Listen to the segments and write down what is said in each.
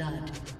blood.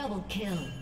Double kill.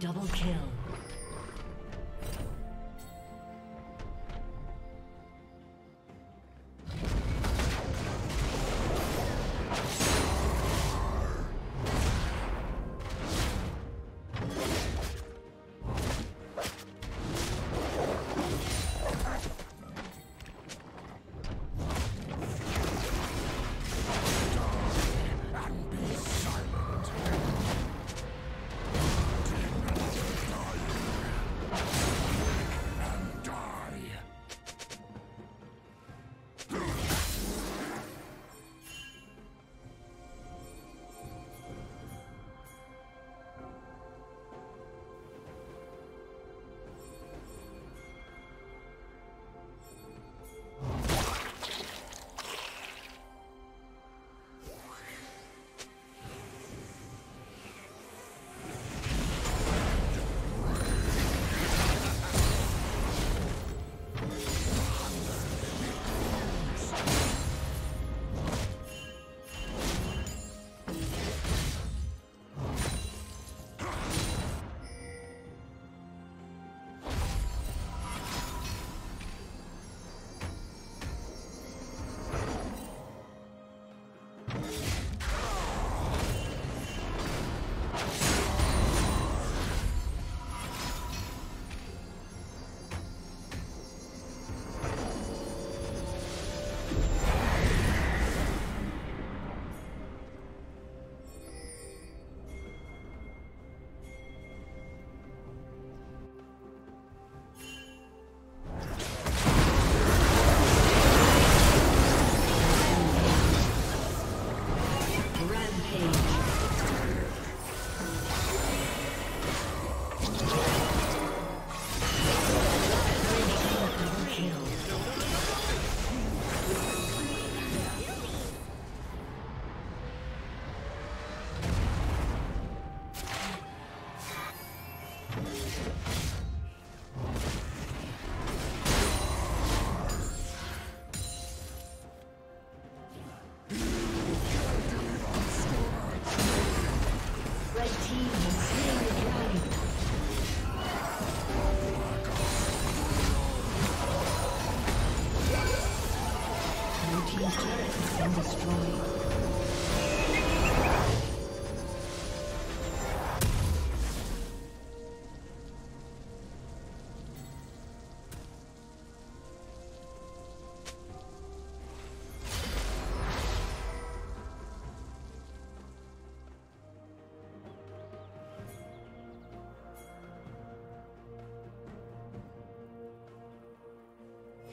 Double kill.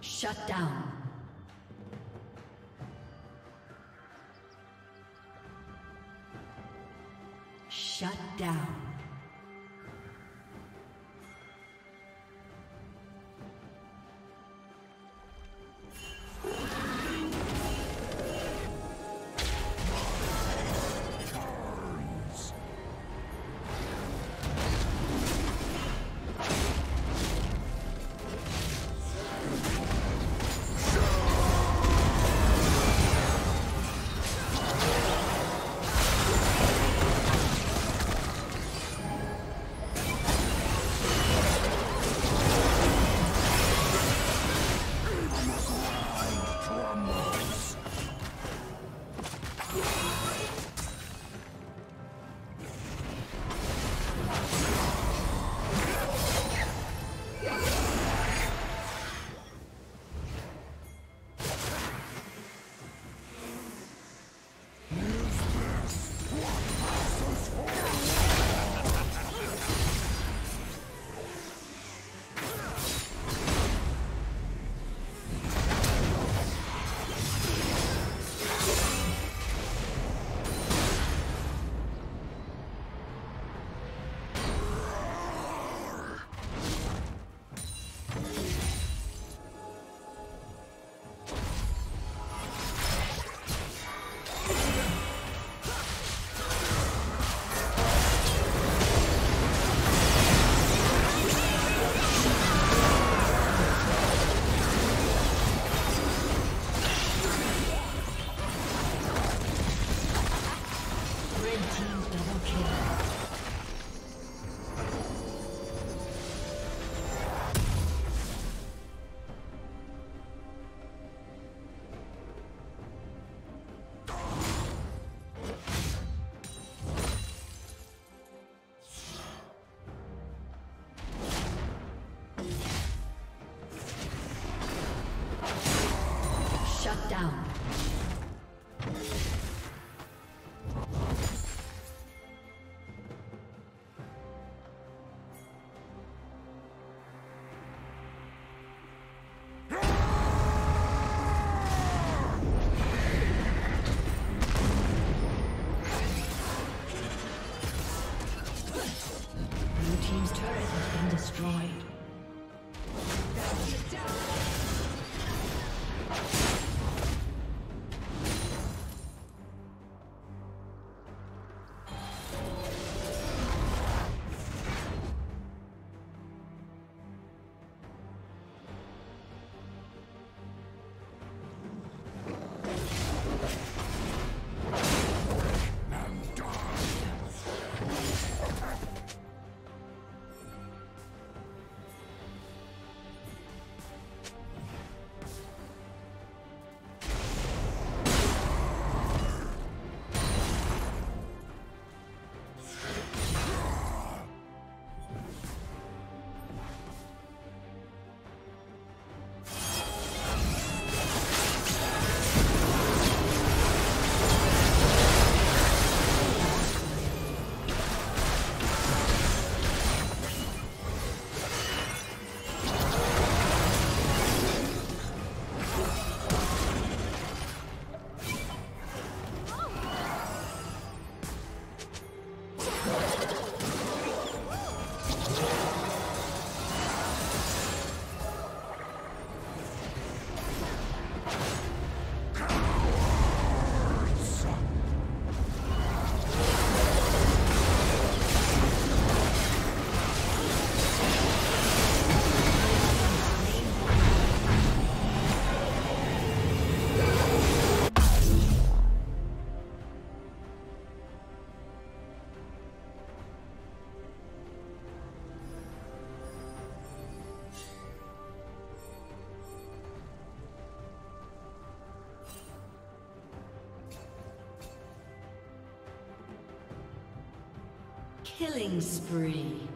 Shut down. kill. Killing spree.